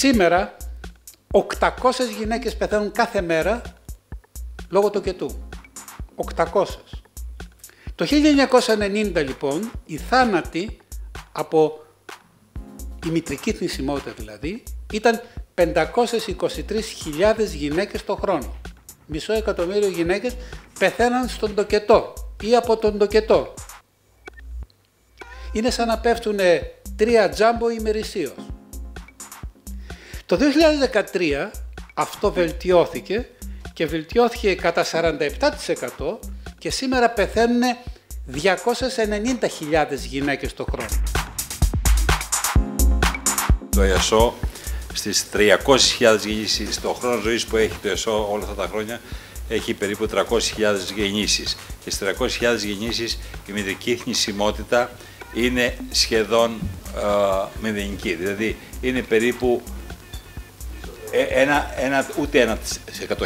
Σήμερα 800 γυναίκες πεθαίνουν κάθε μέρα λόγω του κετού. 800. Το 1990 λοιπόν οι θάνατοι από η μητρική θνησιμότητα δηλαδή ήταν 523.000 γυναίκες το χρόνο. Μισό εκατομμύριο γυναίκες πεθαίναν στον τοκετό ή από τον τοκετό. Είναι σαν να πέφτουν τρία τζάμπο ημερησίως. Το 2013 αυτό βελτιώθηκε και βελτιώθηκε κατά 47% και σήμερα πεθαίνουν 290.000 γυναίκες το χρόνο. Το ΕΣΟ στις 300.000 γεννήσεις, το χρόνο ζωής που έχει το ΕΣΟ όλα αυτά τα χρόνια, έχει περίπου 300.000 γεννήσεις. Και στις 300.000 γεννήσεις η μητρική θνησιμότητα είναι σχεδόν ε, μηδενική. Δηλαδή είναι περίπου ε, ένα, ένα, ούτε ένα σε 100.000.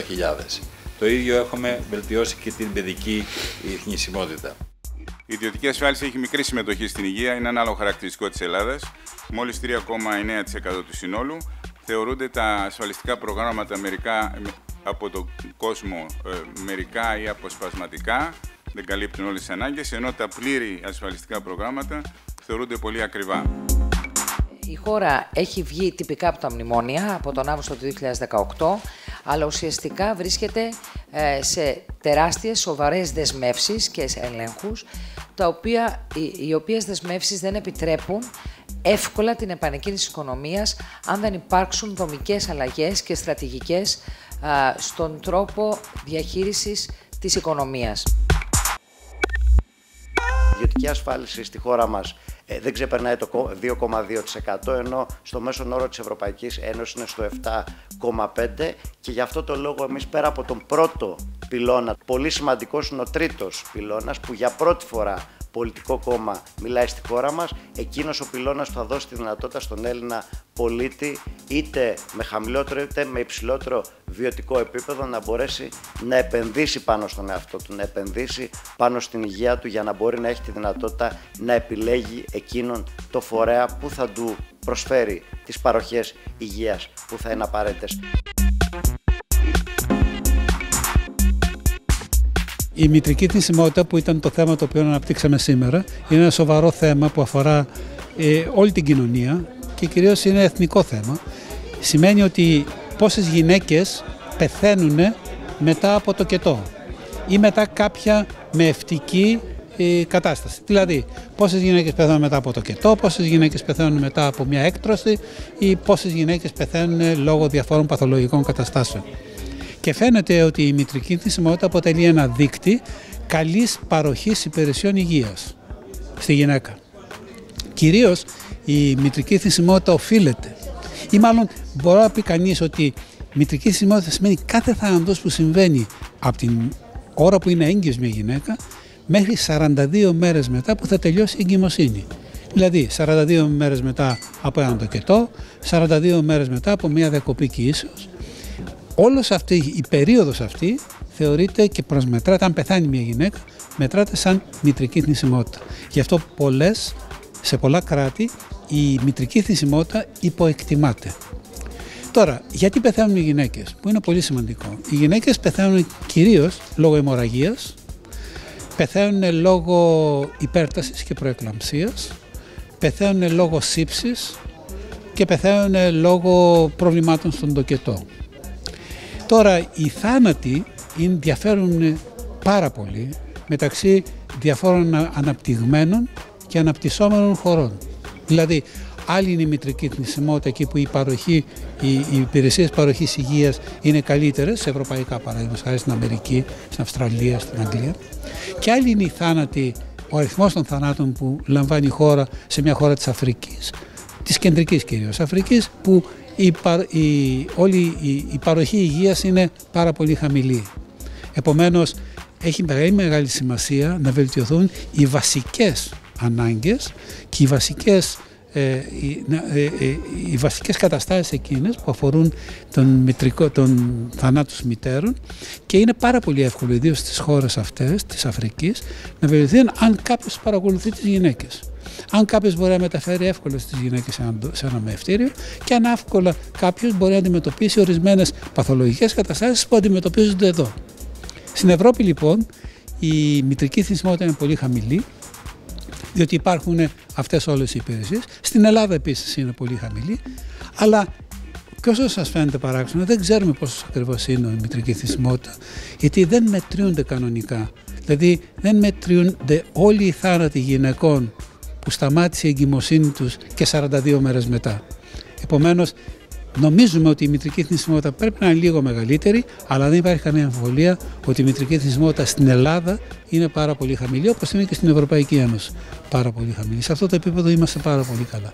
Το ίδιο έχουμε βελτιώσει και την παιδική θνησιμότητα. Η ιδιωτική ασφάλιση έχει μικρή συμμετοχή στην υγεία, είναι ένα άλλο χαρακτηριστικό της Ελλάδας. Μόλις 3,9% του συνόλου. Θεωρούνται τα ασφαλιστικά προγράμματα μερικά από τον κόσμο ε, μερικά ή αποσπασματικά, δεν καλύπτουν όλες τις ανάγκες, ενώ τα πλήρη ασφαλιστικά προγράμματα θεωρούνται πολύ ακριβά. Η χώρα έχει βγει τυπικά από τα μνημόνια από τον Αύγουστο του 2018, αλλά ουσιαστικά βρίσκεται ε, σε τεράστιες σοβαρές δεσμεύσεις και ελέγχους, τα οποία, οι, οι οποίες δεσμεύσεις δεν επιτρέπουν εύκολα την επανεκκίνηση της οικονομίας αν δεν υπάρξουν δομικές αλλαγές και στρατηγικές στον τρόπο διαχείρισης της οικονομίας. Η ιδιωτική ασφάλιση στη χώρα μας ε, δεν ξεπερνάει το 2,2% ενώ στο μέσον όρο της Ευρωπαϊκής Ένωσης είναι στο 7,5% και γι' αυτό το λόγο εμείς πέρα από τον πρώτο πυλώνα, πολύ σημαντικός είναι ο τρίτος πυλώνας που για πρώτη φορά πολιτικό κόμμα μιλάει στη χώρα μας, εκείνος ο πυλώνας που θα δώσει τη δυνατότητα στον Έλληνα πολίτη είτε με χαμηλότερο είτε με υψηλότερο βιωτικό επίπεδο να μπορέσει να επενδύσει πάνω στον εαυτό του, να επενδύσει πάνω στην υγεία του για να μπορεί να έχει τη δυνατότητα να επιλέγει εκείνον το φορέα που θα του προσφέρει τις παροχές υγείας που θα είναι απαραίτητες. Η μητρική θνησιμότητα που ήταν το θέμα το οποίο αναπτύξαμε σήμερα είναι ένα σοβαρό θέμα που αφορά ε, όλη την κοινωνία και κυρίως είναι εθνικό θέμα. Σημαίνει ότι πόσες γυναίκες πεθαίνουν μετά από το κετό ή μετά κάποια με ευτική ε, κατάσταση. Δηλαδή, πόσες γυναίκες πεθαίνουν μετά από το κετό, πόσες γυναίκες πεθαίνουν μετά από μια έκτρωση ή πόσες γυναίκες πεθαίνουν λόγω διαφόρων παθολογικών καταστάσεων και φαίνεται ότι η μητρική θνησιμότητα αποτελεί ένα δίκτυ καλής παροχής υπηρεσιών υγείας στη γυναίκα. Κυρίως η μητρική θνησιμότητα οφείλεται ή μάλλον μπορεί να πει κανείς ότι η μητρική θνησιμότητα σημαίνει κάθε θάνατος που συμβαίνει από την ώρα που είναι έγκυος μια γυναίκα μέχρι 42 μέρες μετά που θα τελειώσει η εγκυμοσύνη. Δηλαδή 42 μέρες μετά από έναν τοκετό, 42 μέρες μετά από μια διακοπή κοιήσεως όλος αυτή η περίοδος αυτή θεωρείται και προσμετράται, αν πεθάνει μια γυναίκα, μετράται σαν μητρική θνησιμότητα. Γι' αυτό πολλές, σε πολλά κράτη η μητρική θνησιμότητα υποεκτιμάται. Τώρα, γιατί πεθαίνουν οι γυναίκες, που είναι πολύ σημαντικό. Οι γυναίκες πεθαίνουν κυρίως λόγω αιμορραγίας, πεθαίνουν λόγω υπέρτασης και προεκλαμψίας, πεθαίνουν λόγω σύψης και πεθαίνουν λόγω προβλημάτων στον τοκετό. Τώρα οι θάνατοι διαφέρουν πάρα πολύ μεταξύ διαφόρων αναπτυγμένων και αναπτυσσόμενων χωρών. Δηλαδή, άλλη είναι η μητρική θνησιμότητα εκεί που η, παροχή, οι, οι υπηρεσίες παροχής υγείας είναι καλύτερες, σε ευρωπαϊκά παραδείγματα, χάρη στην Αμερική, στην Αυστραλία, στην Αγγλία. Και άλλη είναι η θάνατη, ο αριθμός των θανάτων που λαμβάνει η χώρα σε μια χώρα της Αφρικής, της κεντρικής κυρίως Αφρικής, που η, η, όλη η, η παροχή υγείας είναι πάρα πολύ χαμηλή. Επομένως, έχει μεγάλη, μεγάλη σημασία να βελτιωθούν οι βασικές ανάγκες και οι βασικές ε, οι, ε, ε, οι βασικές καταστάσεις εκείνες που αφορούν τον, μητρικό, τον θανάτους μητέρων και είναι πάρα πολύ εύκολο, ιδίως στις χώρες αυτές της Αφρικής, να βελτιωθεί αν κάποιος παρακολουθεί τις γυναίκες. Αν κάποιος μπορεί να μεταφέρει εύκολα στις γυναίκες σε ένα μευτήριο και αν εύκολα κάποιος μπορεί να αντιμετωπίσει ορισμένες παθολογικές καταστάσεις που αντιμετωπίζονται εδώ. Στην Ευρώπη λοιπόν η μητρική θνησιμότητα είναι πολύ χαμηλή διότι υπάρχουν αυτές όλες οι υπηρεσίες. Στην Ελλάδα επίσης είναι πολύ χαμηλή, αλλά και όσο σας φαίνεται παράξενο, δεν ξέρουμε πόσο ακριβώς είναι η μητρική θυσιμότητα, γιατί δεν μετριούνται κανονικά. Δηλαδή δεν μετριούνται όλοι οι θάνατοι γυναικών που σταμάτησε η εγκυμοσύνη τους και 42 μέρες μετά. Επομένως, Νομίζουμε ότι η μητρική θνησιμότητα πρέπει να είναι λίγο μεγαλύτερη, αλλά δεν υπάρχει καμία αμφιβολία ότι η μητρική θνησιμότητα στην Ελλάδα είναι πάρα πολύ χαμηλή, όπως είναι και στην Ευρωπαϊκή Ένωση. Πάρα πολύ χαμηλή. Σε αυτό το επίπεδο είμαστε πάρα πολύ καλά.